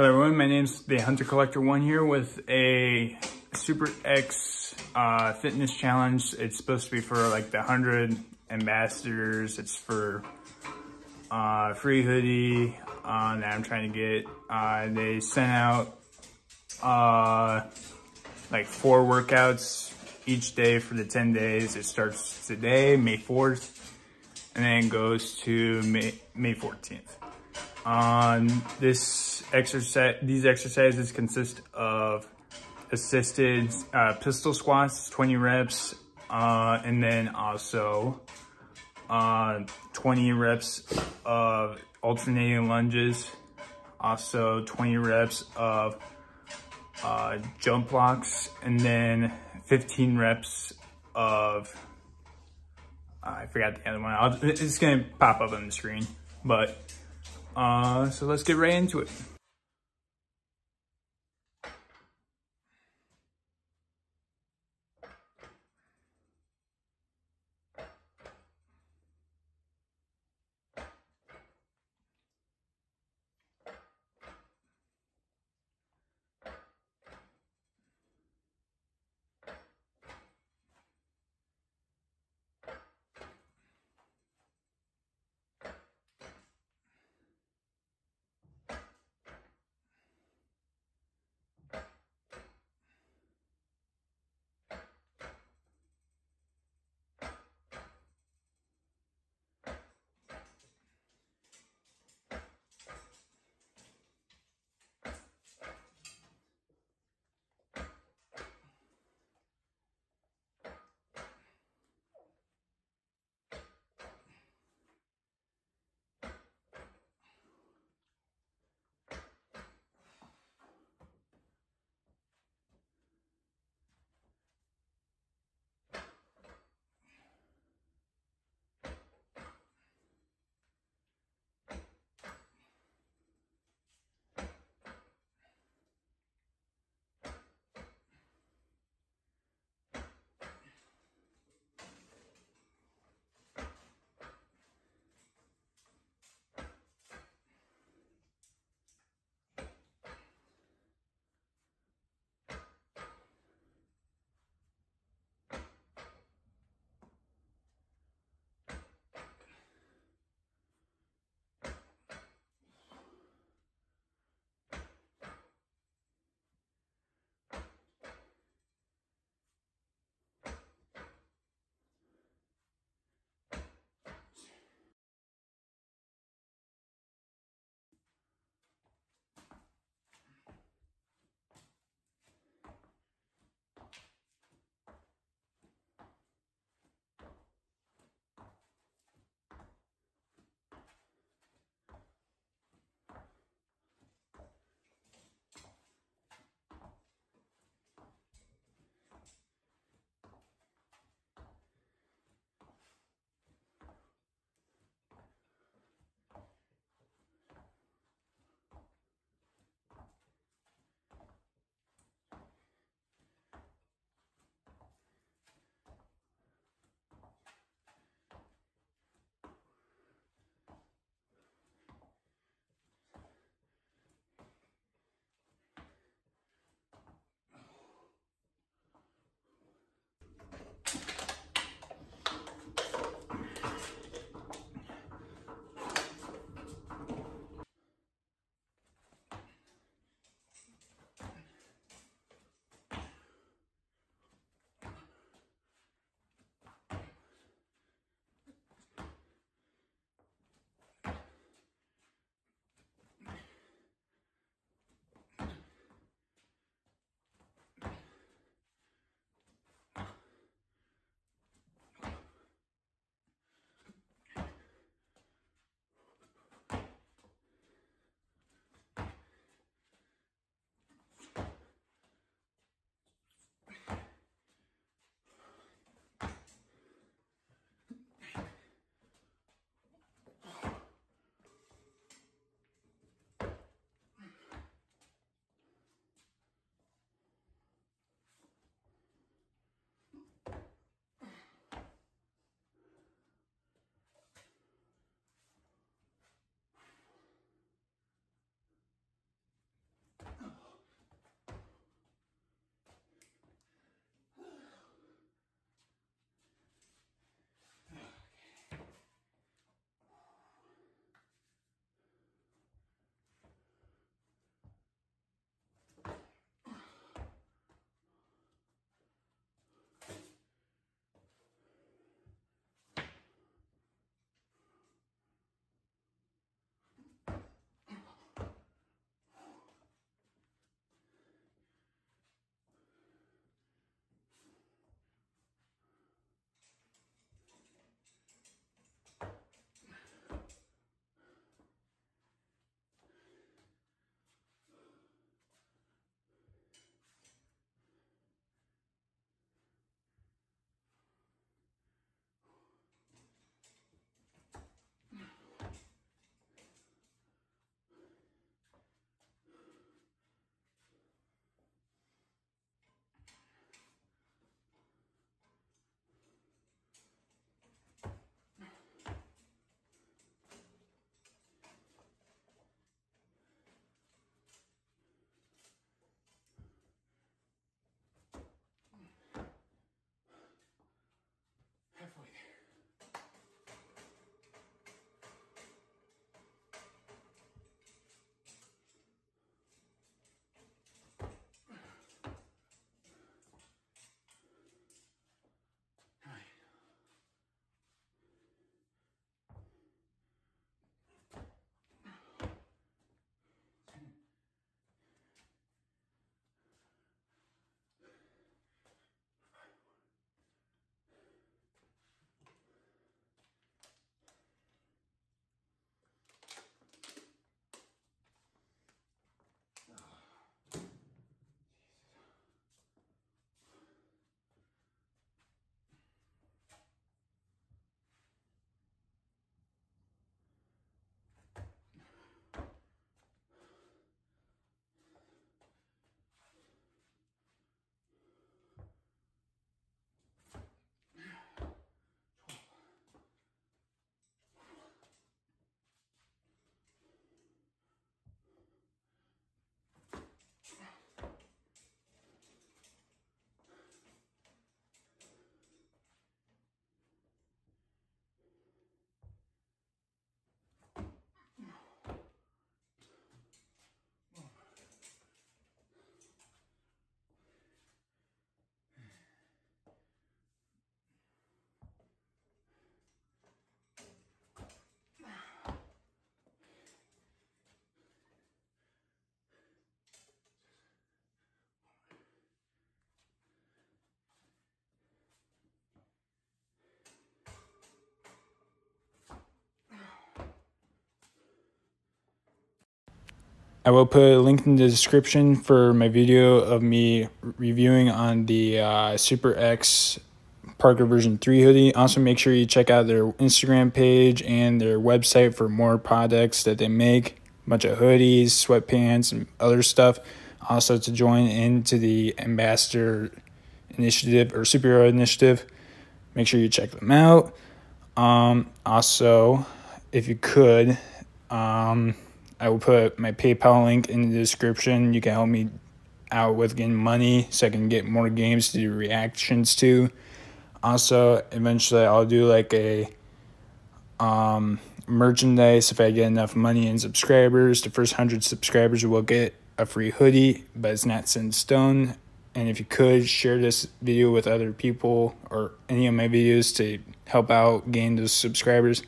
Hello everyone, my name's the Hunter Collector One here with a Super X uh, fitness challenge. It's supposed to be for like the 100 ambassadors. It's for uh, free hoodie uh, that I'm trying to get. Uh, they sent out uh, like four workouts each day for the 10 days. It starts today, May 4th, and then goes to May, May 14th. Um, this exercise, these exercises consist of assisted uh, pistol squats, 20 reps, uh, and then also uh, 20 reps of alternating lunges, also 20 reps of uh, jump blocks, and then 15 reps of, I forgot the other one. I'll, it's gonna pop up on the screen, but uh, so let's get right into it. I will put a link in the description for my video of me reviewing on the uh, Super X Parker version 3 hoodie. Also, make sure you check out their Instagram page and their website for more products that they make. A bunch of hoodies, sweatpants, and other stuff. Also, to join into the Ambassador Initiative or Superhero Initiative, make sure you check them out. Um, also, if you could, um, I will put my PayPal link in the description. You can help me out with getting money so I can get more games to do reactions to. Also, eventually I'll do like a um, merchandise if I get enough money and subscribers. The first 100 subscribers will get a free hoodie, but it's not set in stone. And if you could share this video with other people or any of my videos to help out gain those subscribers,